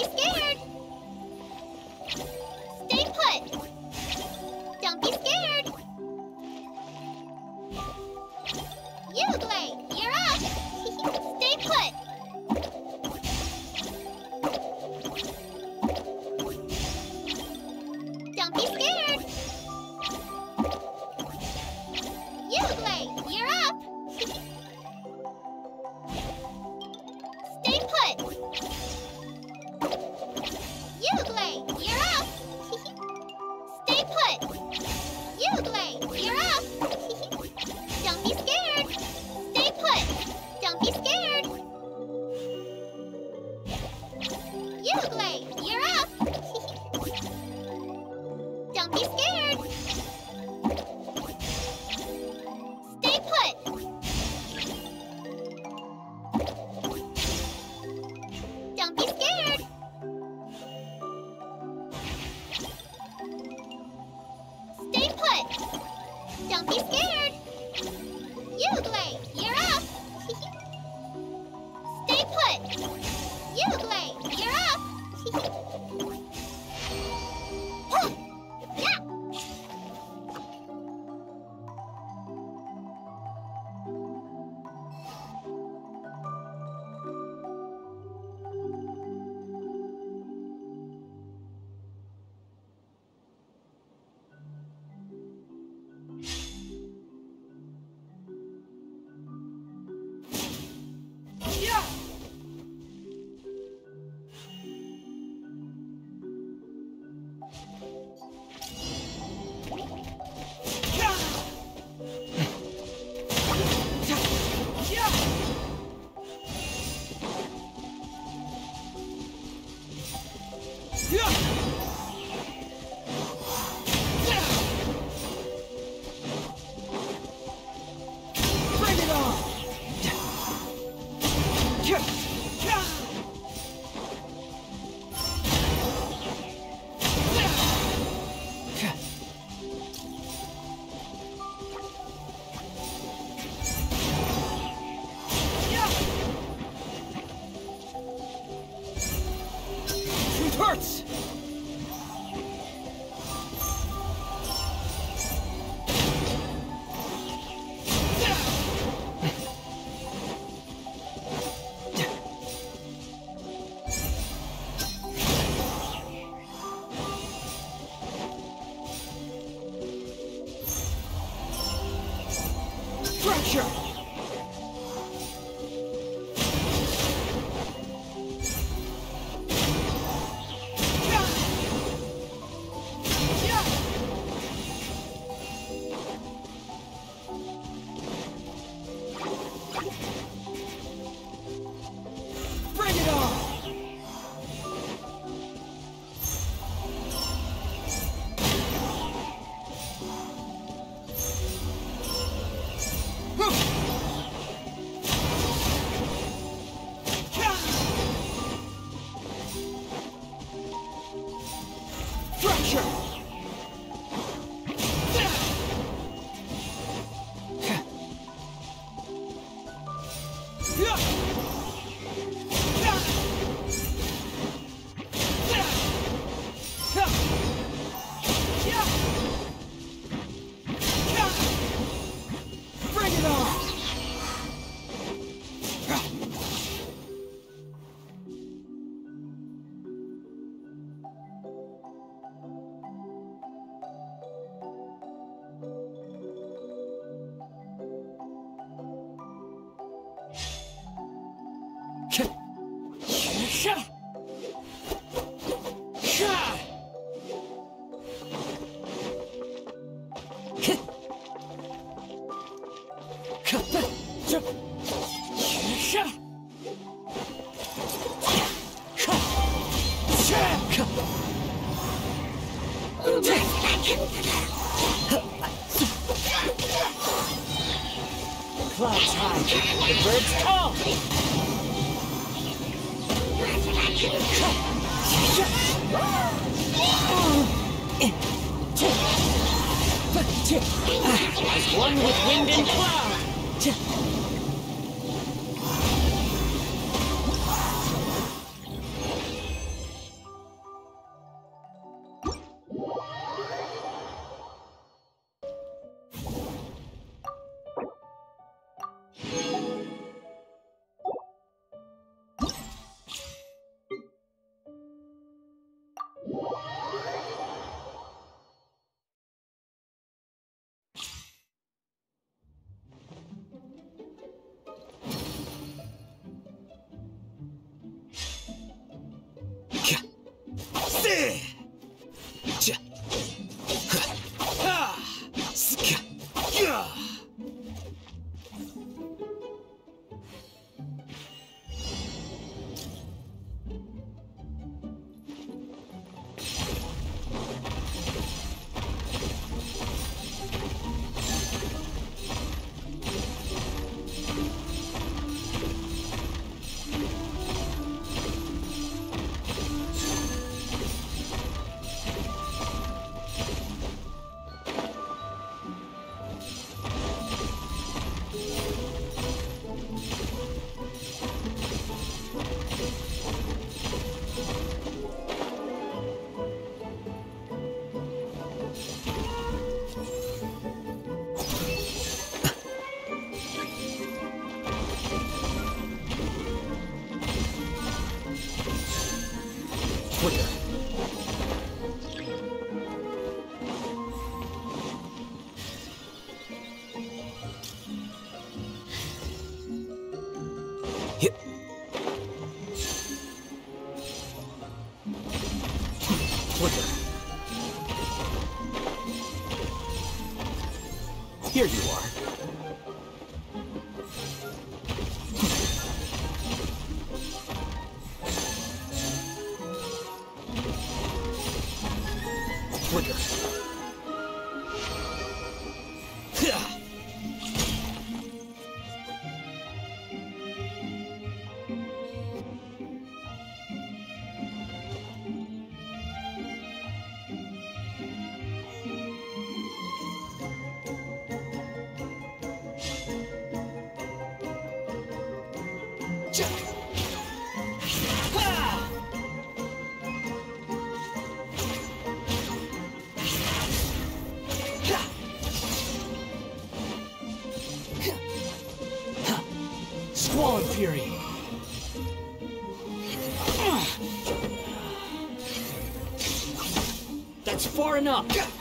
be scared. 不 Quicker. Enough.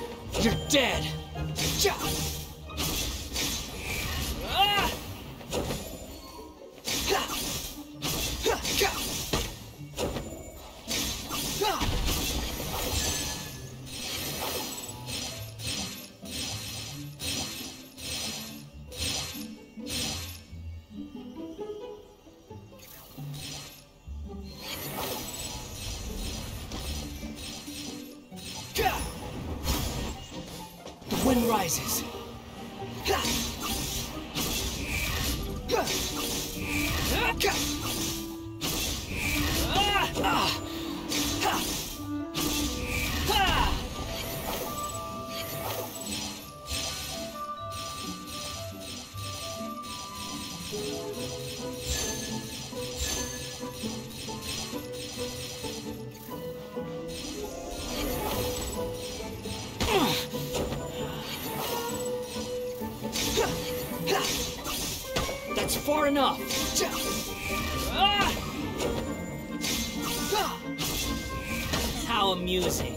How amusing.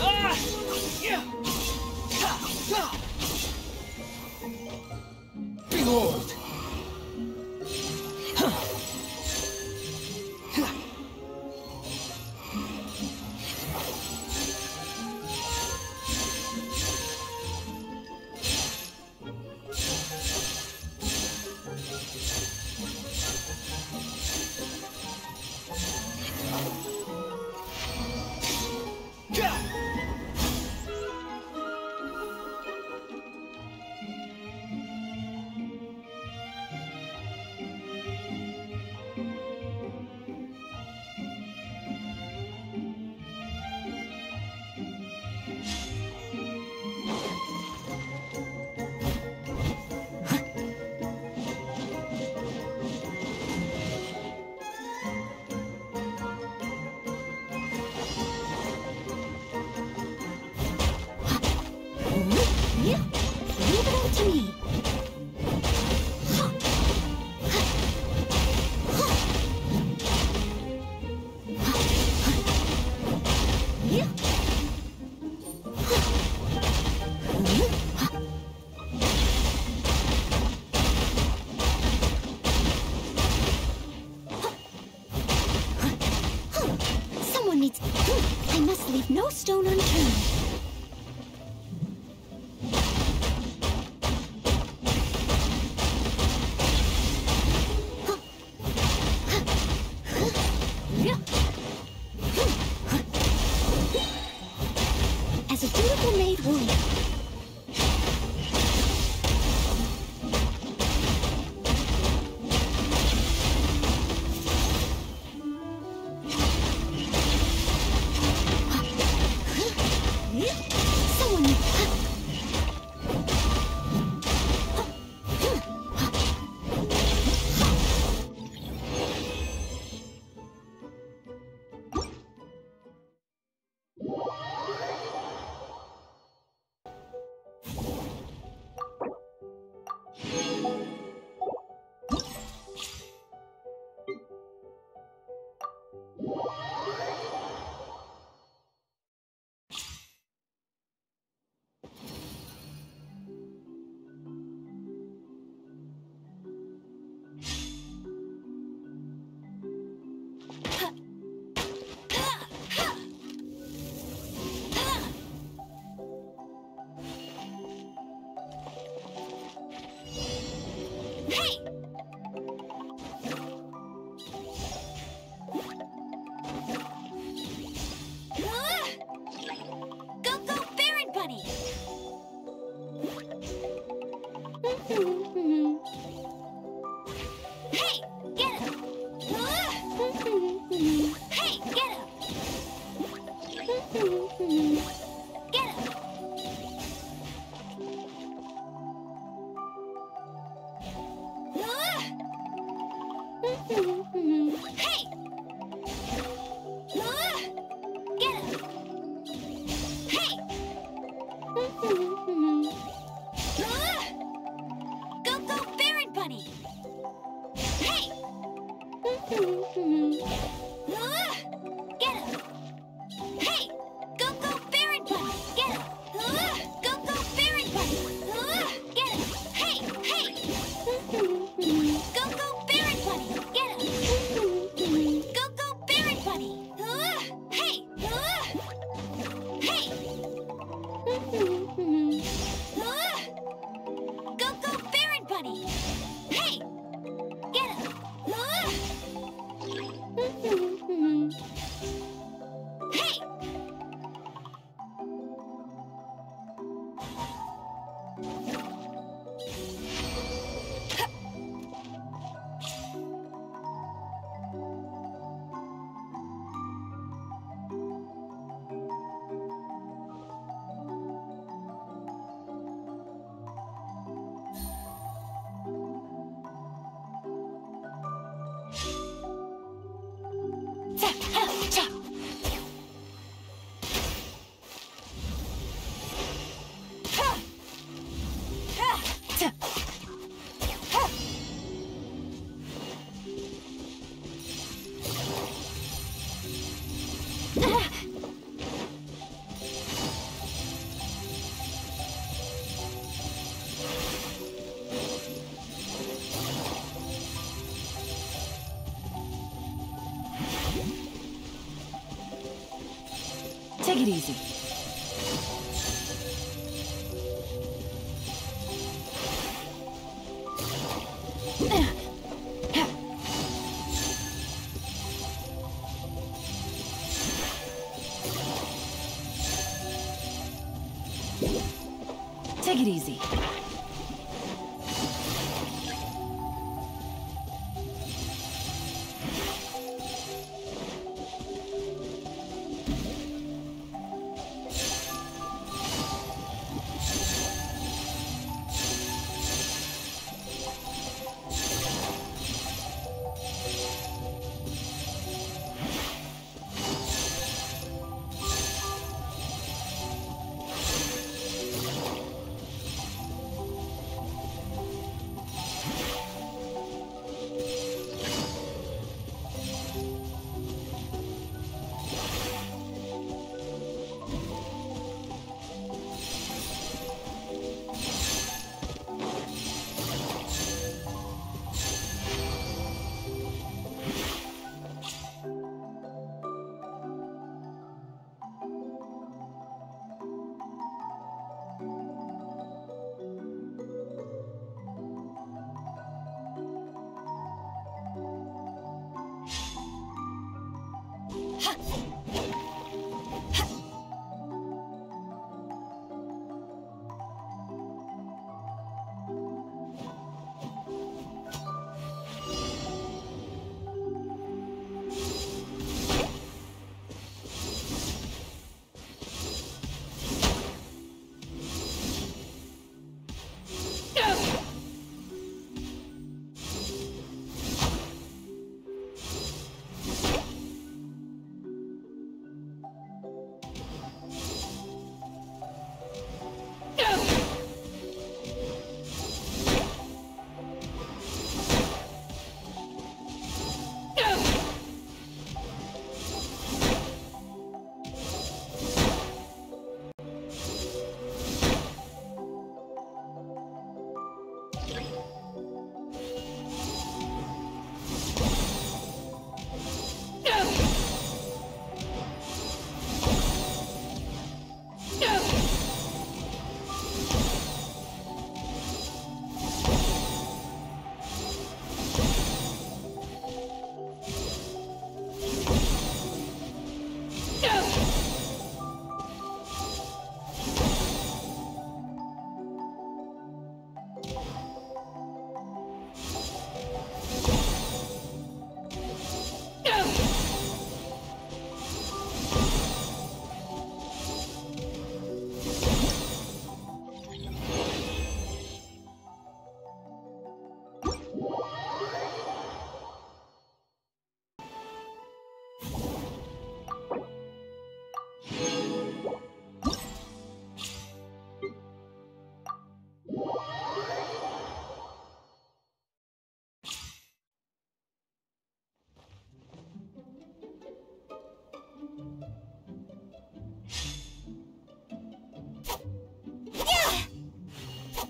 Ah! Behold.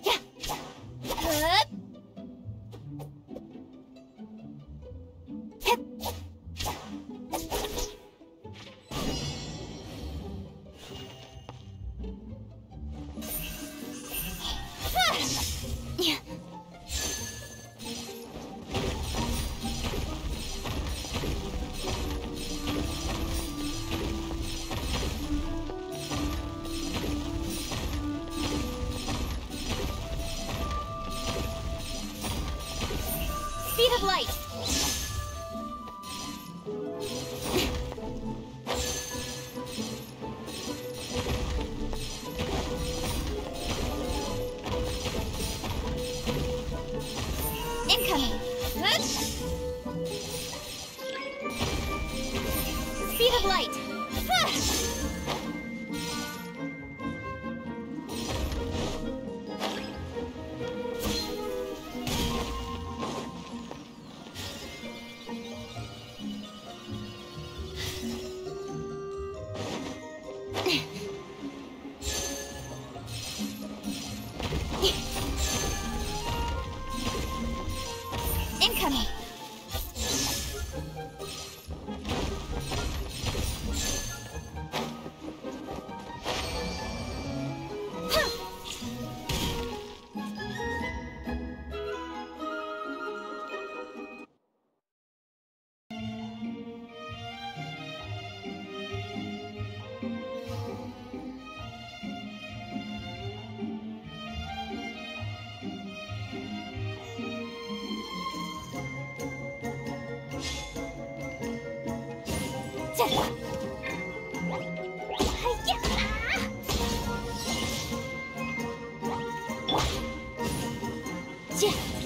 Yeah. 见。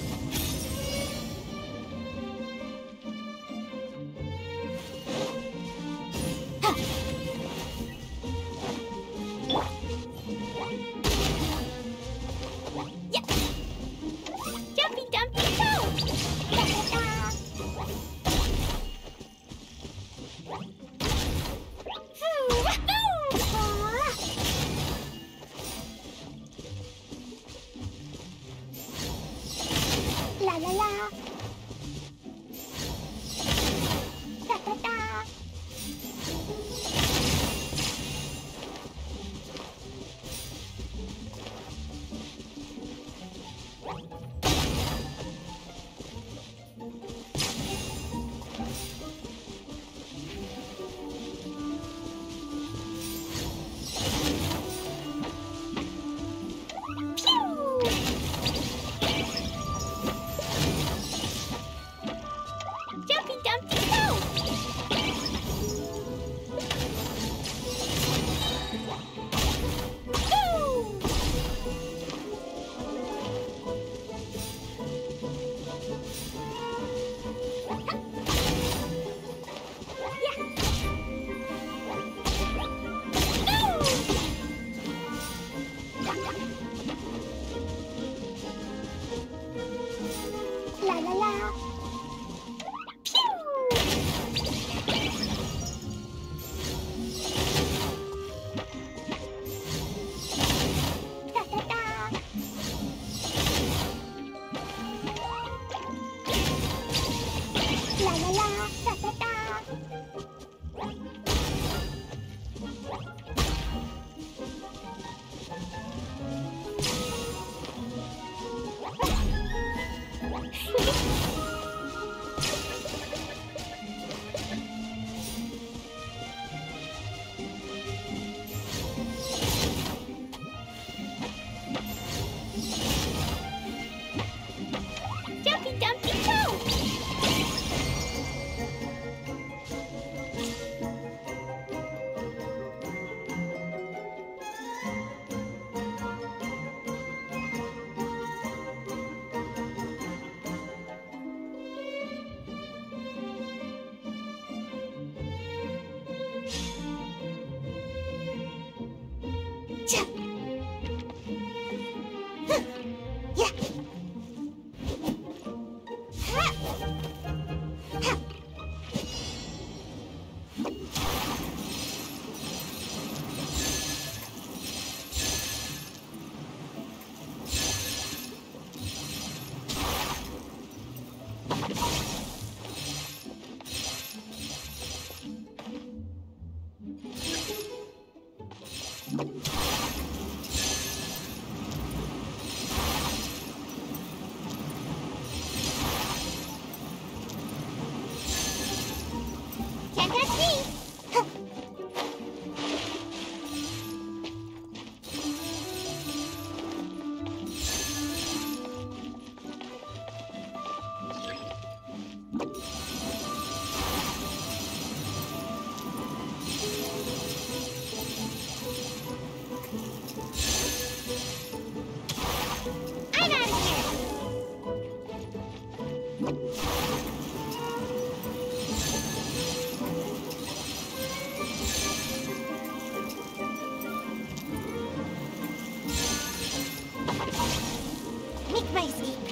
Make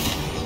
It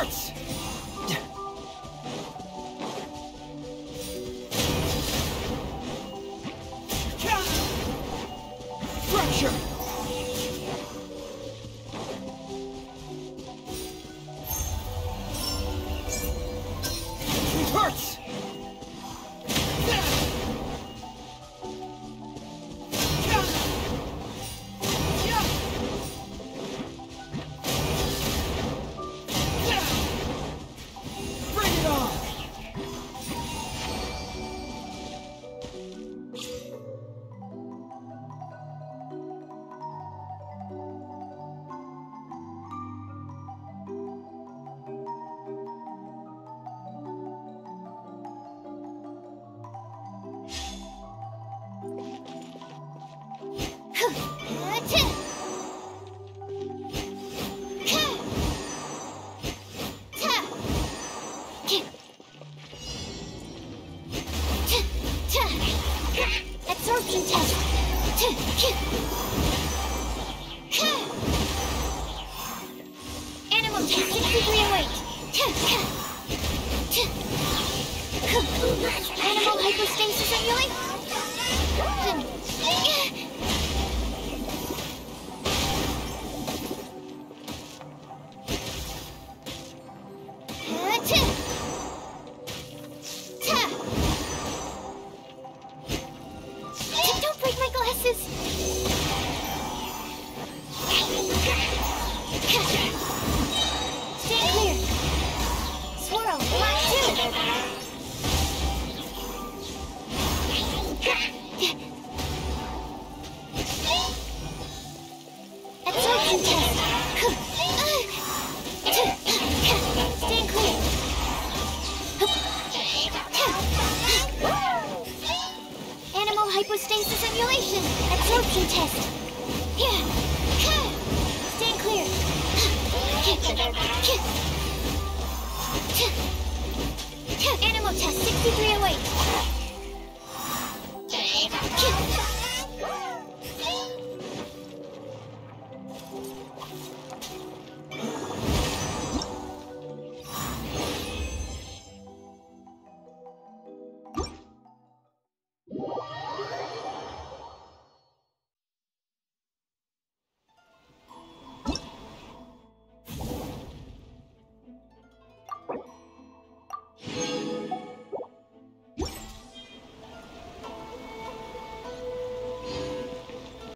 It 去 hypostasis emulation. Absorption test. Yeah. Stand clear. Animal test 6308.